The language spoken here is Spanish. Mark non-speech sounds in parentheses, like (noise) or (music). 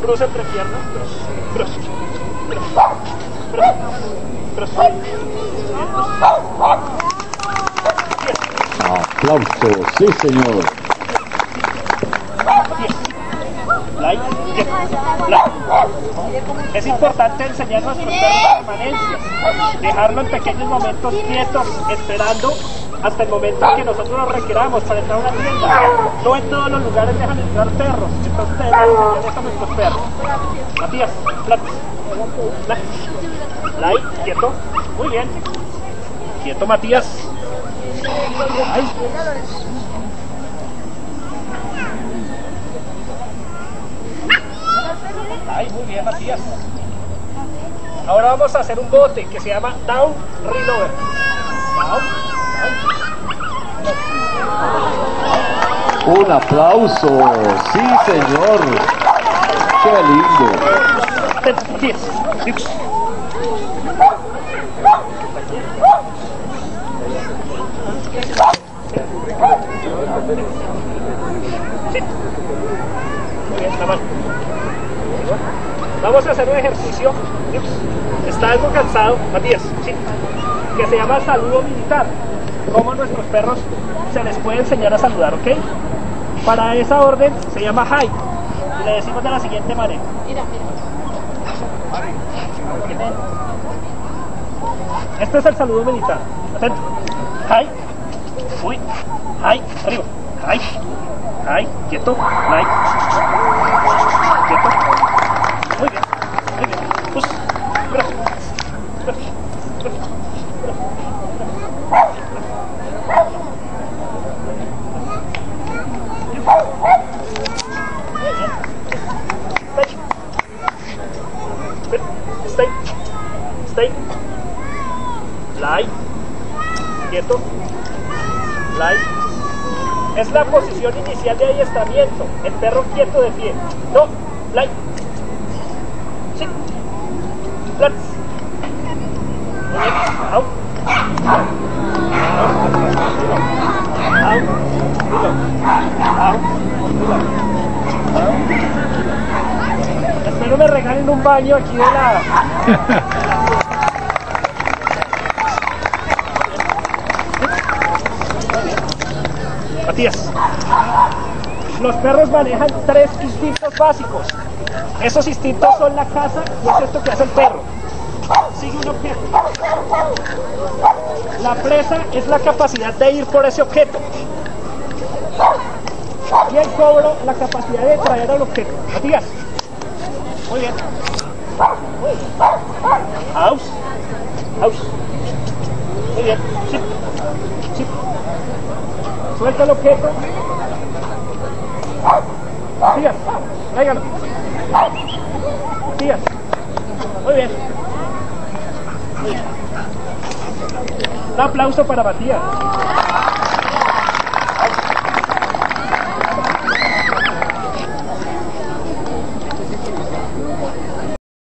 Cruza entre piernas. Cross. Cross. Aplausos, sí señor. Es importante enseñar a nuestros perros permanencias, dejarlo en pequeños momentos quietos, esperando hasta el momento en que nosotros lo requeramos para entrar a una tienda. No en todos los lugares dejan entrar perros, entonces debemos enseñar esto a nuestros perros. Matías, flat, flat, light, quieto, muy bien. Quieto Matías. Ay. Ay, muy bien, Matías. Ahora vamos a hacer un bote que se llama Down Relover. Un aplauso, sí señor. Qué lindo. Vamos a hacer un ejercicio. Está algo cansado, Matías, sí, que se llama saludo militar. Cómo nuestros perros se les puede enseñar a saludar, ¿ok? Para esa orden se llama hi. Y le decimos de la siguiente manera. Este es el saludo militar. Atento. Hi. Uy. Hi. Arriba. Hi. Hi. Quieto. Hi. Quieto. Muy bien, muy bien. Pues, Stay. Stay. Lie. Quieto. Lie. Es la posición inicial de adiestramiento. El perro quieto de pie. No. Lie. Sí. Let's. Out. Out. Out. Out. Out. Espero me regalen un baño aquí de la... (laughs) Matías. Los perros manejan tres instintos básicos. Esos instintos son la caza y es esto que hace el perro. Sigue un objeto. La presa es la capacidad de ir por ese objeto. Y el cobro, la capacidad de traer al objeto. Matías. Muy bien. Aus. Aus. Muy bien. Sí. Sí. Suelta el objeto. Matías. Tráigalo. Matías. Muy bien. Muy bien. Un aplauso para Matías.